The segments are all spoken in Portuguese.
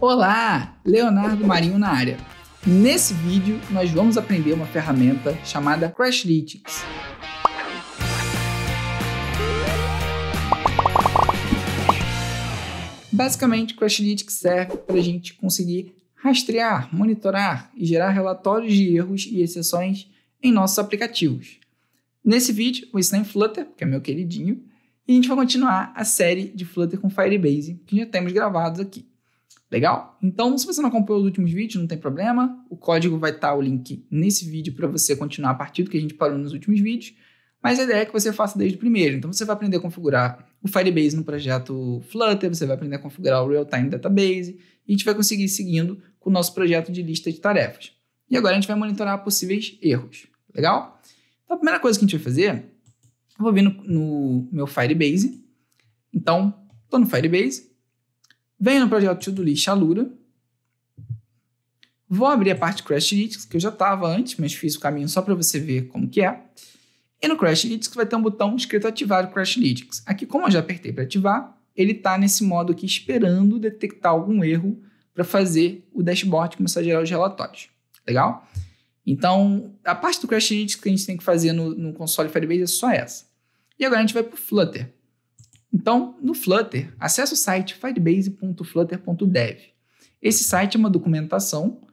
Olá, Leonardo Marinho na área. Nesse vídeo, nós vamos aprender uma ferramenta chamada Crashlytics. Basicamente, Crashlytics serve para a gente conseguir rastrear, monitorar e gerar relatórios de erros e exceções em nossos aplicativos. Nesse vídeo, vou ensinar em Flutter, que é meu queridinho, e a gente vai continuar a série de Flutter com Firebase, que já temos gravados aqui. Legal? Então, se você não acompanhou os últimos vídeos, não tem problema. O código vai estar o link nesse vídeo para você continuar a partir do que a gente parou nos últimos vídeos. Mas a ideia é que você faça desde o primeiro. Então, você vai aprender a configurar o Firebase no projeto Flutter, você vai aprender a configurar o Real-Time Database e a gente vai conseguir seguindo com o nosso projeto de lista de tarefas. E agora a gente vai monitorar possíveis erros. Legal? Então, a primeira coisa que a gente vai fazer, eu vou vir no, no meu Firebase. Então, estou no Firebase, Venho no projeto To-Do List Alura. Vou abrir a parte Crashlytics, que eu já estava antes, mas fiz o caminho só para você ver como que é. E no Crashlytics vai ter um botão escrito ativar o Crashlytics. Aqui, como eu já apertei para ativar, ele está nesse modo aqui esperando detectar algum erro para fazer o dashboard começar a gerar os relatórios. Legal? Então, a parte do Crashlytics que a gente tem que fazer no, no console Firebase é só essa. E agora a gente vai para o Flutter. Então, no Flutter, acesse o site firebase.flutter.dev. Esse site é uma documentação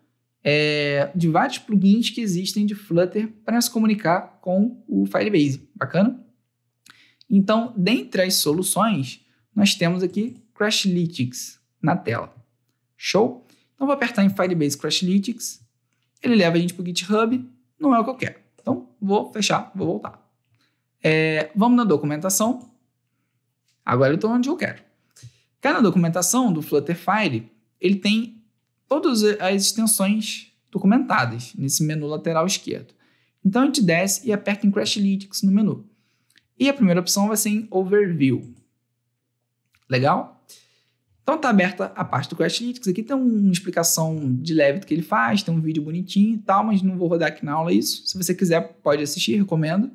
é, de vários plugins que existem de Flutter para se comunicar com o Firebase. Bacana? Então, dentre as soluções, nós temos aqui Crashlytics na tela. Show? Então, vou apertar em Firebase Crashlytics. Ele leva a gente para o GitHub. Não é o que eu quero. Então, vou fechar, vou voltar. É, vamos na documentação. Agora eu estou onde eu quero. Cada documentação do Flutterfire, ele tem todas as extensões documentadas nesse menu lateral esquerdo. Então a gente desce e aperta em Crashlytics no menu. E a primeira opção vai ser em Overview. Legal? Então está aberta a parte do Crashlytics. Aqui tem uma explicação de leve do que ele faz, tem um vídeo bonitinho e tal, mas não vou rodar aqui na aula isso. Se você quiser, pode assistir, recomendo.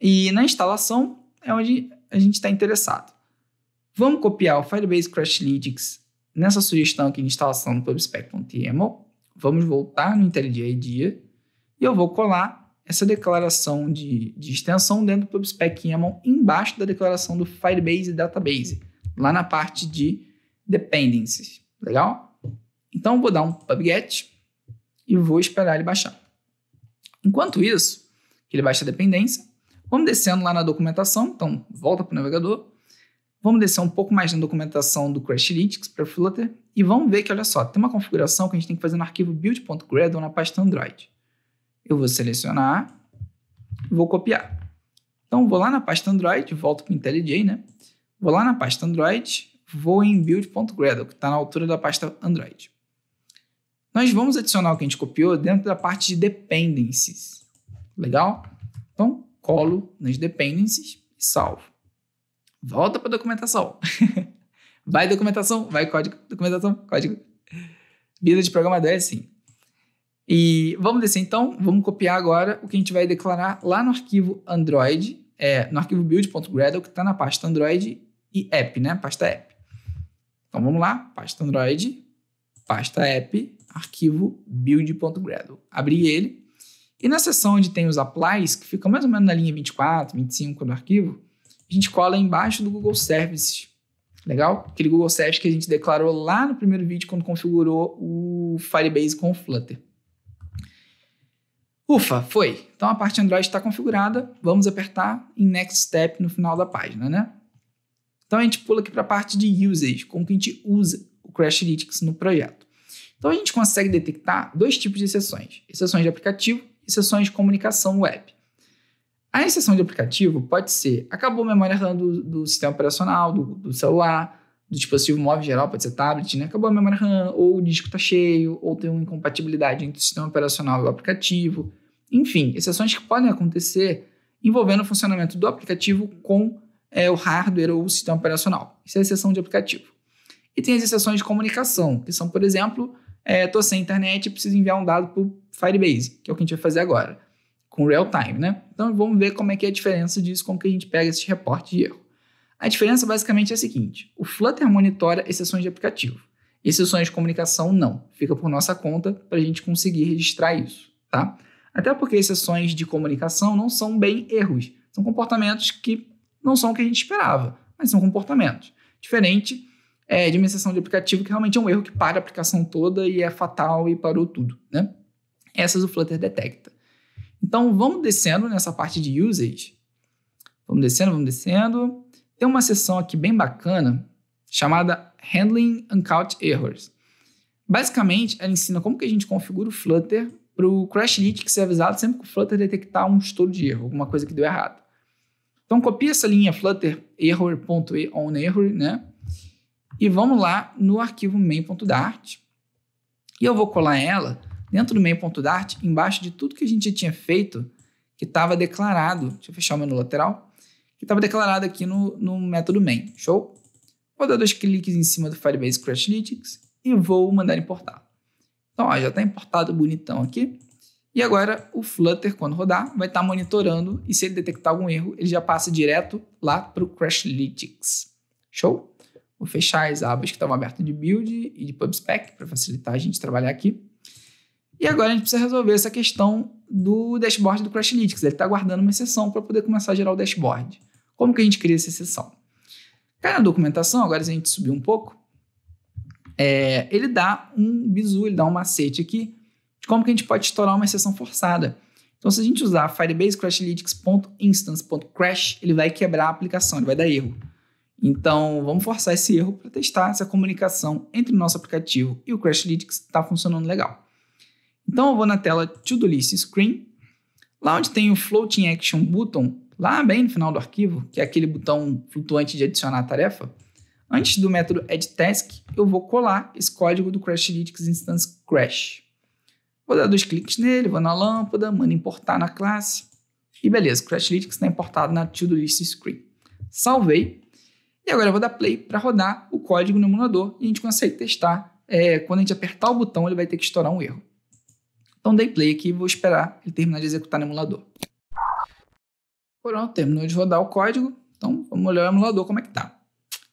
E na instalação é onde a gente está interessado. Vamos copiar o Firebase Crashlytics nessa sugestão aqui de instalação do PubSpec.yaml. Vamos voltar no IntelliJ IDEA e eu vou colar essa declaração de, de extensão dentro do PubSpec.yaml embaixo da declaração do Firebase Database, lá na parte de dependencies. Legal? Então, vou dar um pubget e vou esperar ele baixar. Enquanto isso, ele baixa a dependência, Vamos descendo lá na documentação, então volta para o navegador. Vamos descer um pouco mais na documentação do Crashlytics para Flutter e vamos ver que, olha só, tem uma configuração que a gente tem que fazer no arquivo build.gradle na pasta Android. Eu vou selecionar vou copiar. Então, vou lá na pasta Android, volto para o IntelliJ, né? Vou lá na pasta Android, vou em build.gradle, que está na altura da pasta Android. Nós vamos adicionar o que a gente copiou dentro da parte de dependencies. Legal? Então, colo nas dependencies e salvo. Volta para a documentação. vai documentação, vai código, documentação, código. Vida de programador é assim. E vamos descer então, vamos copiar agora o que a gente vai declarar lá no arquivo Android, é, no arquivo build.gradle, que está na pasta Android e app, né? Pasta app. Então vamos lá, pasta Android, pasta app, arquivo build.gradle. Abri ele e na seção onde tem os applies, que fica mais ou menos na linha 24, 25 do arquivo, a gente cola embaixo do Google Services. Legal? Aquele Google Services que a gente declarou lá no primeiro vídeo quando configurou o Firebase com o Flutter. Ufa, foi. Então a parte Android está configurada. Vamos apertar em Next Step no final da página, né? Então a gente pula aqui para a parte de Usage, como que a gente usa o Crashlytics no projeto. Então a gente consegue detectar dois tipos de exceções: exceções de aplicativo e sessões de comunicação web. A exceção de aplicativo pode ser acabou a memória RAM do, do sistema operacional, do, do, celular, do dispositivo móvel geral, pode ser tablet, né? acabou a memória RAM, ou o disco está cheio, ou tem uma incompatibilidade entre o sistema operacional e o aplicativo. Enfim, exceções que podem acontecer envolvendo o funcionamento do aplicativo com é, o hardware ou o sistema operacional. Isso é a exceção de aplicativo. E tem as exceções de comunicação, que são, por exemplo, estou é, sem internet preciso enviar um dado para o Firebase, que é o que a gente vai fazer agora, com real time, né? Então vamos ver como é que é a diferença disso, como que a gente pega esses reportes de erro. A diferença basicamente é a seguinte: o Flutter monitora exceções de aplicativo E sessões de comunicação, não. Fica por nossa conta para a gente conseguir registrar isso, tá? Até porque sessões de comunicação não são bem erros. São comportamentos que não são o que a gente esperava, mas são comportamentos. Diferente é, de sessão de aplicativo que realmente é um erro que para a aplicação toda e é fatal e parou tudo, né? Essas o Flutter detecta. Então, vamos descendo nessa parte de usage. Vamos descendo, vamos descendo. Tem uma seção aqui bem bacana chamada Handling Uncount Errors. Basicamente, ela ensina como que a gente configura o Flutter para o Crashlytics ser avisado sempre que o Flutter detectar um estouro de erro, alguma coisa que deu errado. Então, copia essa linha flutter error.onError, né? E vamos lá no arquivo main.dart. E eu vou colar ela dentro do main.dart, embaixo de tudo que a gente já tinha feito, que estava declarado. Deixa eu fechar o menu lateral. Que estava declarado aqui no, no método main. Show? Vou dar dois cliques em cima do Firebase Crashlytics e vou mandar importar. Então, ó, já está importado bonitão aqui. E agora o Flutter, quando rodar, vai estar tá monitorando e se ele detectar algum erro, ele já passa direto lá para o Crashlytics. Show? Vou fechar as abas que estavam abertas de build e de PubSpec para facilitar a gente trabalhar aqui. E agora a gente precisa resolver essa questão do dashboard do Crashlytics. Ele está guardando uma exceção para poder começar a gerar o dashboard. Como que a gente cria essa exceção? Cai na documentação, agora se a gente subir um pouco, é, ele dá um bizu, ele dá um macete aqui de como que a gente pode estourar uma exceção forçada. Então, se a gente usar firebase crashlytics.instance.crash, ele vai quebrar a aplicação, ele vai dar erro. Então, vamos forçar esse erro para testar se a comunicação entre o nosso aplicativo e o Crashlytics está funcionando legal. Então, eu vou na tela To Do List Screen, lá onde tem o Floating Action Button, lá bem no final do arquivo, que é aquele botão flutuante de adicionar a tarefa, antes do método addTask, eu vou colar esse código do Crashlytics Instance Crash. Vou dar dois cliques nele, vou na lâmpada, mando importar na classe, e beleza, Crashlytics está importado na To-Do List Screen. Salvei, e agora eu vou dar play para rodar o código no emulador e a gente consegue testar. É, quando a gente apertar o botão, ele vai ter que estourar um erro. Então dei play aqui e vou esperar ele terminar de executar no emulador. Pronto, terminou de rodar o código. Então, vamos olhar o emulador como é que tá.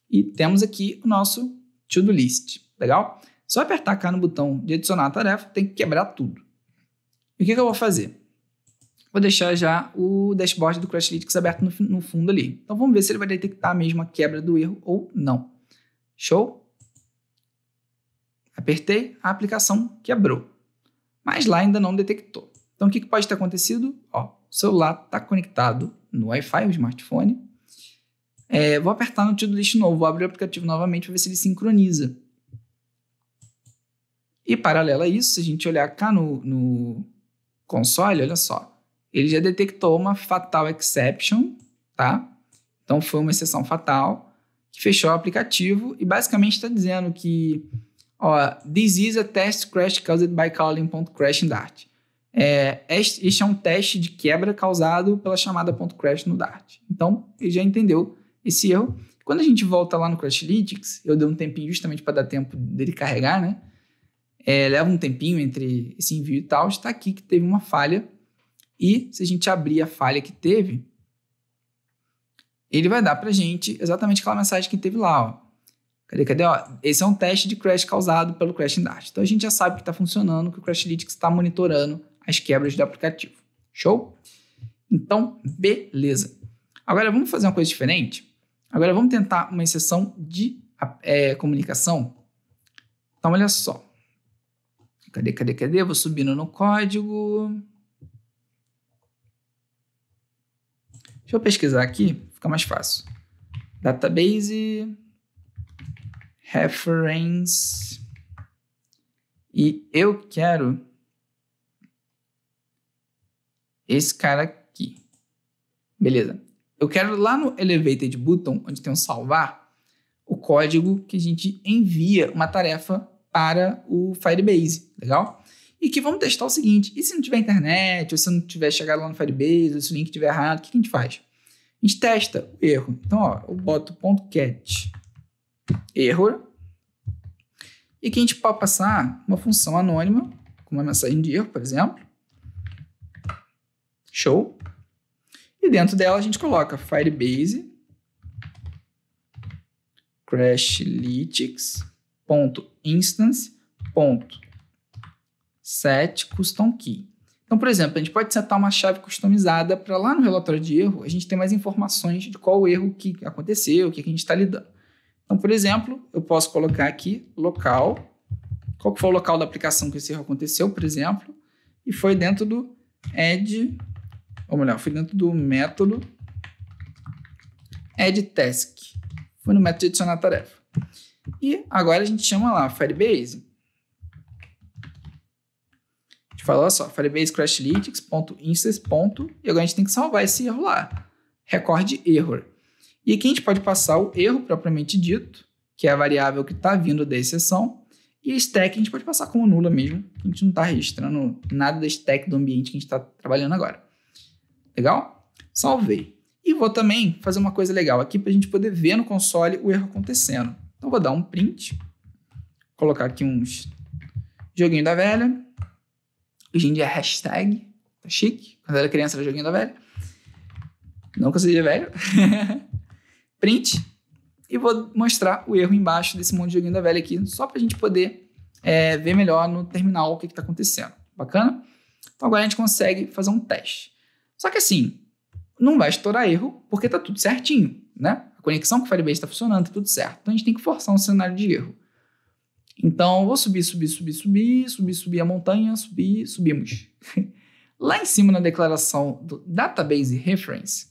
E temos aqui o nosso to-do list. Legal? Só apertar cá no botão de adicionar a tarefa, tem que quebrar tudo. E o que, que eu vou fazer? Vou deixar já o dashboard do Crashlytics aberto no, no fundo ali. Então, vamos ver se ele vai detectar a mesma quebra do erro ou não. Show? Apertei, a aplicação quebrou. Mas lá ainda não detectou. Então, o que, que pode ter acontecido? Ó, o celular está conectado no Wi-Fi, o smartphone. É, vou apertar no to-do list novo, vou abrir o aplicativo novamente para ver se ele sincroniza. E paralelo a isso, se a gente olhar cá no, no console, olha só, ele já detectou uma fatal exception, tá? Então foi uma exceção fatal que fechou o aplicativo e basicamente está dizendo que, ó, this is a test crash caused by calling.crash in Dart. É, este é um teste de quebra causado pela chamada .crash no Dart. Então, ele já entendeu esse erro. Quando a gente volta lá no Crashlytics, eu dei um tempinho justamente para dar tempo dele carregar, né? É, leva um tempinho entre esse envio e tal. Está aqui que teve uma falha. E se a gente abrir a falha que teve, ele vai dar para gente exatamente aquela mensagem que teve lá. Ó. Cadê, cadê? Ó, esse é um teste de crash causado pelo Crash in Dart. Então a gente já sabe que está funcionando, que o Crashlytics está monitorando as quebras do aplicativo. Show? Então, beleza. Agora vamos fazer uma coisa diferente. Agora vamos tentar uma exceção de é, comunicação. Então, olha só. Cadê, cadê, cadê? Vou subindo no código. Deixa eu pesquisar aqui, fica mais fácil. Database reference e eu quero esse cara aqui. Beleza. Eu quero lá no Elevated Button, onde tem um salvar, o código que a gente envia uma tarefa para o Firebase, legal? E que vamos testar o seguinte, e se não tiver internet, ou se não tiver chegado lá no Firebase, ou se o link estiver errado, o que a gente faz? A gente testa o erro. Então, ó, eu boto .cat error, e que a gente pode passar uma função anônima, com uma mensagem de erro, por exemplo, Show. E dentro dela a gente coloca Firebase, Crashlytics, instance.set custom key. Então, por exemplo, a gente pode setar uma chave customizada para lá no relatório de erro a gente ter mais informações de qual erro que aconteceu, o que a gente está lidando. Então, por exemplo, eu posso colocar aqui local, qual foi o local da aplicação que esse erro aconteceu, por exemplo, e foi dentro do add, ou melhor, foi dentro do método add task. Foi no método de adicionar tarefa. E agora a gente chama lá Firebase. Gente fala, olha só, Firebase crashlytics.instance. E agora a gente tem que salvar esse erro lá. Record error. E aqui a gente pode passar o erro propriamente dito, que é a variável que está vindo da exceção. E a stack a gente pode passar como nula mesmo. A gente não está registrando nada da stack do ambiente que a gente está trabalhando agora. Legal? Salvei. E vou também fazer uma coisa legal aqui para a gente poder ver no console o erro acontecendo. Então vou dar um print, colocar aqui uns joguinho da velha. Hoje em dia é hashtag, tá chique. Quando eu era criança era joguinho da velha. Não que seja velho. print. E vou mostrar o erro embaixo desse monte de joguinho da velha aqui, só para a gente poder é, ver melhor no terminal o que está acontecendo. Bacana? Então agora a gente consegue fazer um teste. Só que assim, não vai estourar erro, porque está tudo certinho, né? A conexão com o Firebase está funcionando, está tudo certo. Então a gente tem que forçar um cenário de erro. Então, vou subir, subir, subir, subir, subir, subir a montanha, subir, subimos. Lá em cima na declaração do Database Reference,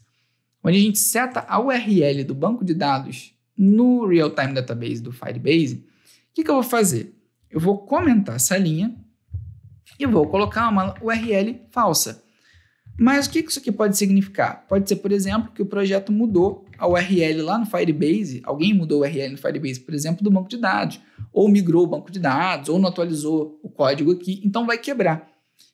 onde a gente seta a URL do banco de dados no Real-Time Database do Firebase, o que, que eu vou fazer? Eu vou comentar essa linha e vou colocar uma URL falsa. Mas o que isso aqui pode significar? Pode ser, por exemplo, que o projeto mudou a URL lá no Firebase, alguém mudou a URL no Firebase, por exemplo, do banco de dados, ou migrou o banco de dados, ou não atualizou o código aqui, então vai quebrar.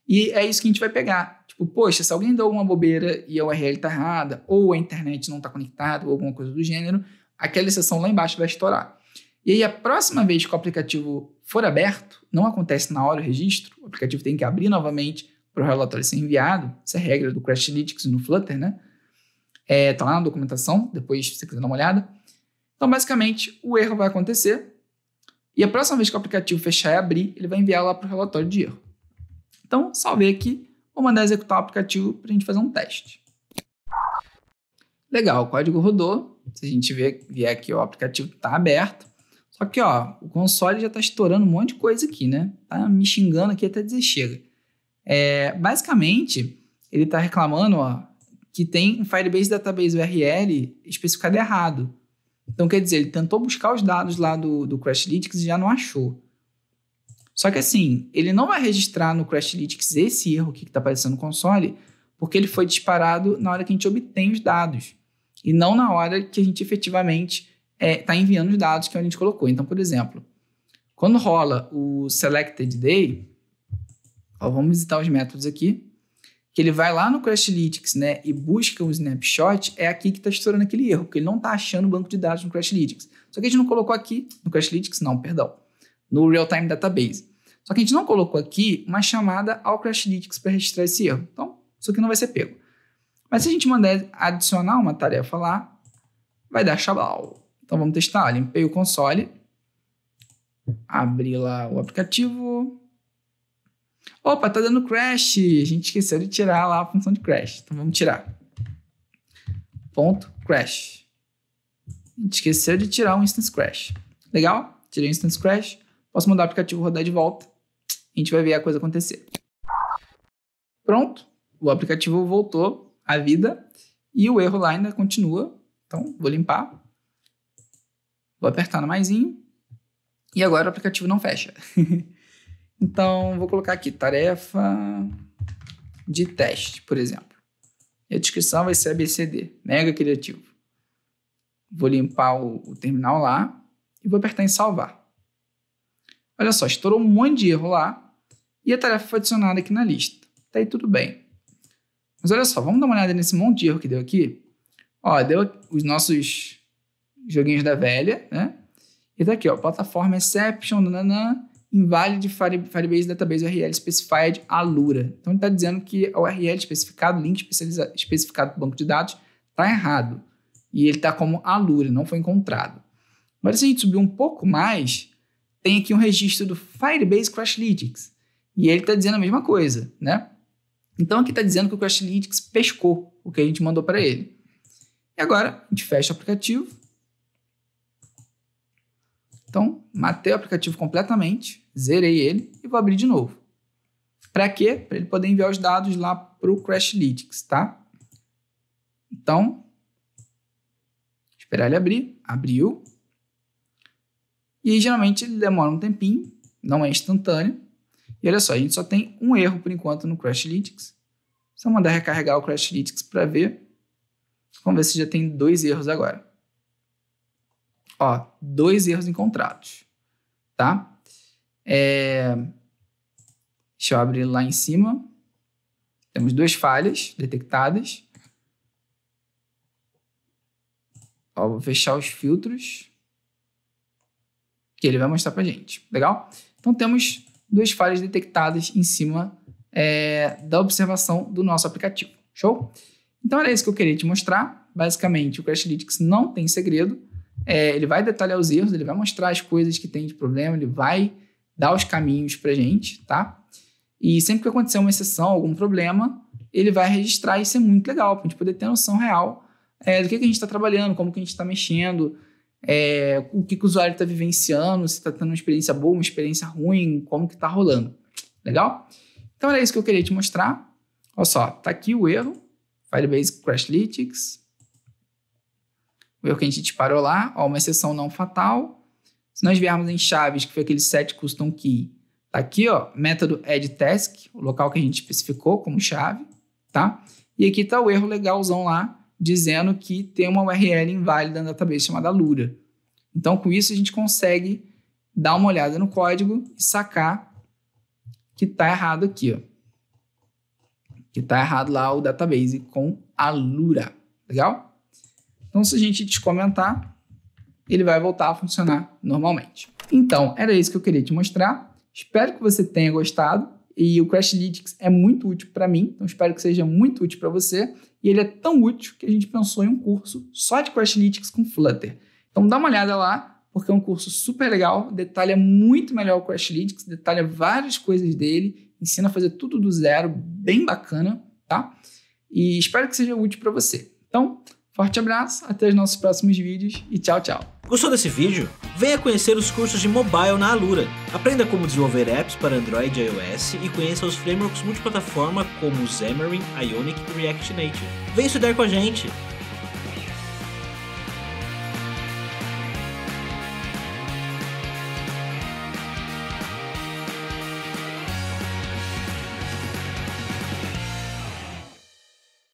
E é isso que a gente vai pegar. Tipo, poxa, se alguém deu alguma bobeira e a URL está errada, ou a internet não está conectada, ou alguma coisa do gênero, aquela exceção lá embaixo vai estourar. E aí, a próxima vez que o aplicativo for aberto, não acontece na hora o registro, o aplicativo tem que abrir novamente para o relatório ser enviado. Essa é a regra do Crashlytics no Flutter, né? É, tá lá na documentação, depois se você quiser dar uma olhada. Então, basicamente, o erro vai acontecer e a próxima vez que o aplicativo fechar e abrir, ele vai enviar lá para o relatório de erro. Então, salvei aqui, vou mandar executar o aplicativo para a gente fazer um teste. Legal, o código rodou. Se a gente ver, vier aqui, o aplicativo está aberto. Só que, ó, o console já está estourando um monte de coisa aqui, né? Tá me xingando aqui até dizer chega. É, basicamente, ele está reclamando ó, que tem um Firebase Database URL especificado errado. Então, quer dizer, ele tentou buscar os dados lá do, do Crashlytics e já não achou. Só que assim, ele não vai registrar no Crashlytics esse erro que está aparecendo no console, porque ele foi disparado na hora que a gente obtém os dados. E não na hora que a gente efetivamente está é, tá enviando os dados que a gente colocou. Então, por exemplo, quando rola o Selected Day, Ó, vamos visitar os métodos aqui. Que ele vai lá no Crashlytics né, e busca um snapshot, é aqui que está estourando aquele erro, porque ele não está achando o banco de dados no Crashlytics. Só que a gente não colocou aqui, no Crashlytics não, perdão, no Real-Time Database. Só que a gente não colocou aqui uma chamada ao Crashlytics para registrar esse erro. Então, isso aqui não vai ser pego. Mas se a gente mandar adicionar uma tarefa lá, vai dar chabal. Então vamos testar. Limpei o console, abri lá o aplicativo, Opa, tá dando crash. A gente esqueceu de tirar lá a função de crash. Então vamos tirar. Ponto crash. A gente esqueceu de tirar o instance crash. Legal? Tirei o instance crash. Posso mandar o aplicativo rodar de volta. A gente vai ver a coisa acontecer. Pronto. O aplicativo voltou à vida e o erro lá ainda continua. Então, vou limpar. Vou apertar no maisinho. E agora o aplicativo não fecha. Então, vou colocar aqui tarefa de teste, por exemplo. E a descrição vai ser ABCD, mega criativo. Vou limpar o, o terminal lá e vou apertar em salvar. Olha só, estourou um monte de erro lá e a tarefa foi adicionada aqui na lista. Tá aí tudo bem. Mas olha só, vamos dar uma olhada nesse monte de erro que deu aqui. Ó, deu os nossos joguinhos da velha, né? E tá aqui, ó, plataforma exception, nananã, invalid Firebase Database URL Specified Alura. Então ele está dizendo que a URL especificado, link especificado para o banco de dados, está errado. E ele está como Alura, não foi encontrado. Agora, se a gente subir um pouco mais, tem aqui um registro do Firebase Crashlytics. E ele está dizendo a mesma coisa, né? Então aqui está dizendo que o Crashlytics pescou o que a gente mandou para ele. E agora a gente fecha o aplicativo. Então, matei o aplicativo completamente, zerei ele e vou abrir de novo. Para quê? Para ele poder enviar os dados lá para o Crashlytics, tá? Então, esperar ele abrir. Abriu. E geralmente ele demora um tempinho, não é instantâneo. E olha só, a gente só tem um erro por enquanto no Crashlytics. Só mandar recarregar o Crashlytics para ver. Vamos ver se já tem dois erros agora. Ó, dois erros encontrados, tá? É... Deixa eu abrir lá em cima. Temos duas falhas detectadas. Ó, vou fechar os filtros que ele vai mostrar para gente. Legal? Então temos duas falhas detectadas em cima é, da observação do nosso aplicativo. Show? Então era isso que eu queria te mostrar. Basicamente, o Crashlytics não tem segredo. É, ele vai detalhar os erros, ele vai mostrar as coisas que tem de problema, ele vai dar os caminhos para gente, tá? E sempre que acontecer uma exceção, algum problema, ele vai registrar. Isso é muito legal, para a gente poder ter noção real é, do que, que a gente está trabalhando, como que a gente está mexendo, é, o que, que o usuário está vivenciando, se está tendo uma experiência boa, uma experiência ruim, como que está rolando. Legal? Então era isso que eu queria te mostrar. Olha só, tá aqui o erro, Firebase Crashlytics. O erro que a gente disparou lá, ó, uma exceção não fatal. Se nós viermos em chaves, que foi aquele set custom key, tá aqui, ó, método add task, o local que a gente especificou como chave, tá? E aqui tá o erro legalzão lá, dizendo que tem uma URL inválida na database chamada Lura. Então, com isso, a gente consegue dar uma olhada no código e sacar que está errado aqui. Ó. Que está errado lá o database com a Lura. Legal? Então, se a gente descomentar, ele vai voltar a funcionar normalmente. Então, era isso que eu queria te mostrar. Espero que você tenha gostado. E o Crashlytics é muito útil para mim, então espero que seja muito útil para você. E ele é tão útil que a gente pensou em um curso só de Crashlytics com Flutter. Então dá uma olhada lá, porque é um curso super legal, detalha muito melhor o Crashlytics, detalha várias coisas dele, ensina a fazer tudo do zero, bem bacana, tá? E espero que seja útil para você. Então, Forte abraço, até os nossos próximos vídeos e tchau, tchau. Gostou desse vídeo? Venha conhecer os cursos de mobile na Alura. Aprenda como desenvolver apps para Android e iOS e conheça os frameworks multiplataforma como Xamarin, Ionic e React Native. Venha estudar com a gente!